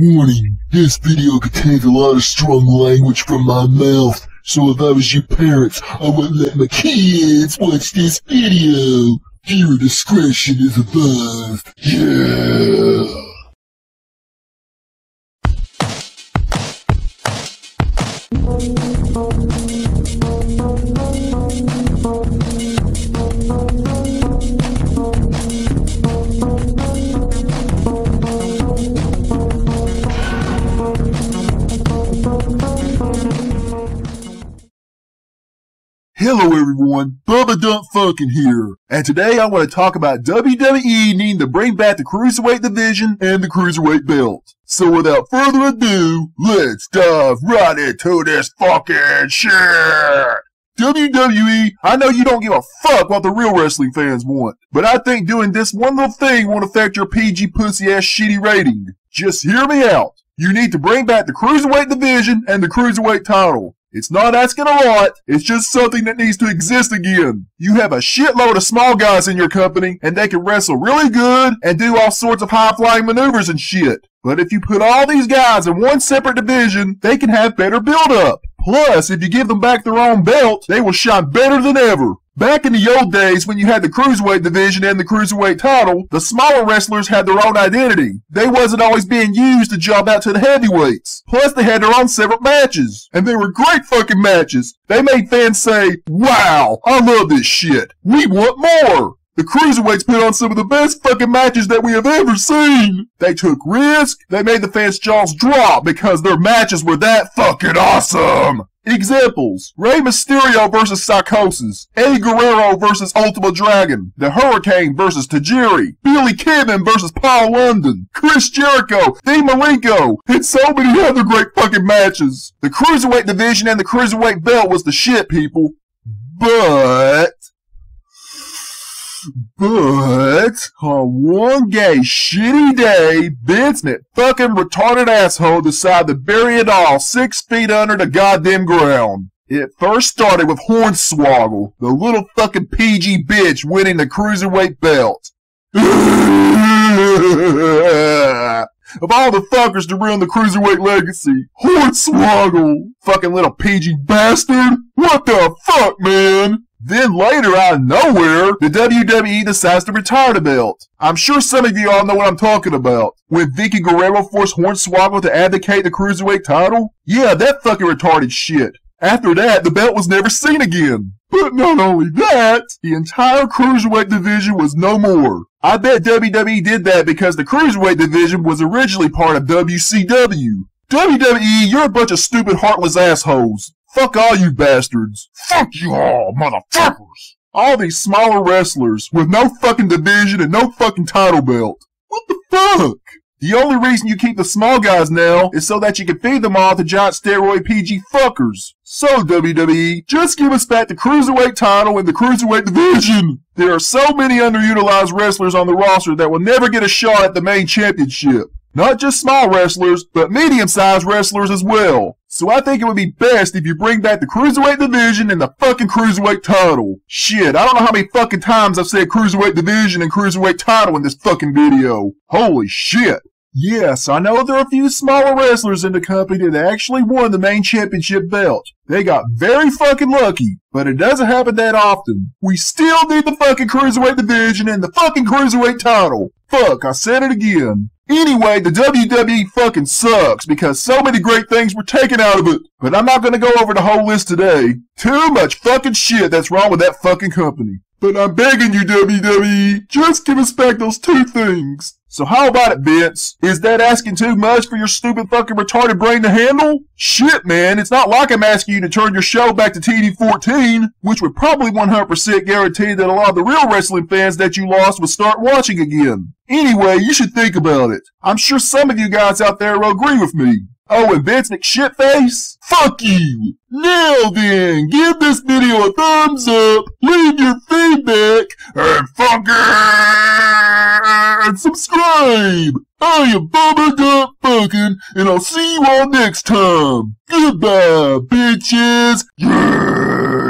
Warning, this video contains a lot of strong language from my mouth, so if I was your parents, I wouldn't let my kids watch this video. Viewer discretion is advised. Yeah! Hello everyone, Bubba Dunk Funkin' here, and today I want to talk about WWE needing to bring back the Cruiserweight division and the Cruiserweight belt. So without further ado, let's dive right into this fucking shit! WWE, I know you don't give a fuck what the real wrestling fans want, but I think doing this one little thing won't affect your PG pussy ass shitty rating. Just hear me out. You need to bring back the Cruiserweight division and the Cruiserweight title. It's not asking a lot, it's just something that needs to exist again. You have a shitload of small guys in your company, and they can wrestle really good and do all sorts of high flying maneuvers and shit. But if you put all these guys in one separate division, they can have better build up. Plus, if you give them back their own belt, they will shine better than ever. Back in the old days when you had the Cruiserweight division and the Cruiserweight title, the smaller wrestlers had their own identity. They wasn't always being used to jump out to the heavyweights. Plus they had their own separate matches. And they were great fucking matches. They made fans say, wow, I love this shit. We want more. The Cruiserweights put on some of the best fucking matches that we have ever seen. They took risks. They made the fans' jaws drop because their matches were that fucking awesome. Examples. Rey Mysterio versus Psychosis, Eddie Guerrero versus Ultimo Dragon, The Hurricane versus Tajiri, Billy Kidman versus Paul London, Chris Jericho, Dean Malenko, and so many other great fucking matches. The Cruiserweight division and the Cruiserweight belt was the shit, people. But but on one gay shitty day, Vince fucking retarded asshole decided to bury it all six feet under the goddamn ground. It first started with Hornswoggle, the little fucking PG bitch winning the cruiserweight belt. of all the fuckers to ruin the cruiserweight legacy, Hornswoggle, fucking little PG bastard. What the fuck, man? Then later, out of nowhere, the WWE decides to retire the belt. I'm sure some of you all know what I'm talking about. When Vickie Guerrero forced Hornswoggle to abdicate the Cruiserweight title? Yeah, that fucking retarded shit. After that, the belt was never seen again. But not only that, the entire Cruiserweight division was no more. I bet WWE did that because the Cruiserweight division was originally part of WCW. WWE, you're a bunch of stupid, heartless assholes. Fuck all you bastards. Fuck you all, motherfuckers. All these smaller wrestlers with no fucking division and no fucking title belt. What the fuck? The only reason you keep the small guys now is so that you can feed them all to giant steroid PG fuckers. So WWE, just give us back the Cruiserweight title and the Cruiserweight division. There are so many underutilized wrestlers on the roster that will never get a shot at the main championship. Not just small wrestlers, but medium-sized wrestlers as well. So I think it would be best if you bring back the Cruiserweight division and the fucking Cruiserweight title. Shit, I don't know how many fucking times I've said Cruiserweight division and Cruiserweight title in this fucking video. Holy shit. Yes, I know there are a few smaller wrestlers in the company that actually won the main championship belt. They got very fucking lucky, but it doesn't happen that often. We still need the fucking Cruiserweight division and the fucking Cruiserweight title. Fuck, I said it again. Anyway, the WWE fucking sucks because so many great things were taken out of it. But I'm not gonna go over the whole list today. Too much fucking shit that's wrong with that fucking company. But I'm begging you, WWE, just give us back those two things. So how about it, Vince? Is that asking too much for your stupid fucking retarded brain to handle? Shit, man, it's not like I'm asking you to turn your show back to TV-14, which would probably 100% guarantee that a lot of the real wrestling fans that you lost would start watching again. Anyway, you should think about it. I'm sure some of you guys out there will agree with me. Oh, and Vince McShitface? Fuck you! Now then, give this video a thumbs up, leave your feedback, and fucking subscribe! I am Bubba Dunk Funkin, and I'll see you all next time! Goodbye, bitches! Yeah!